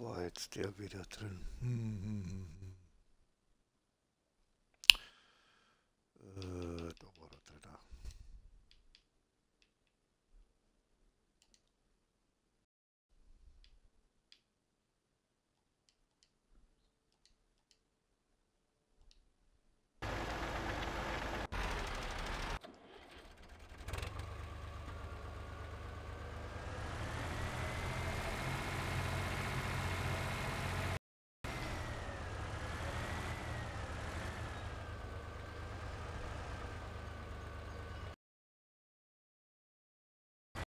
war jetzt der wieder drin? Hm, hm, hm. hm. Äh,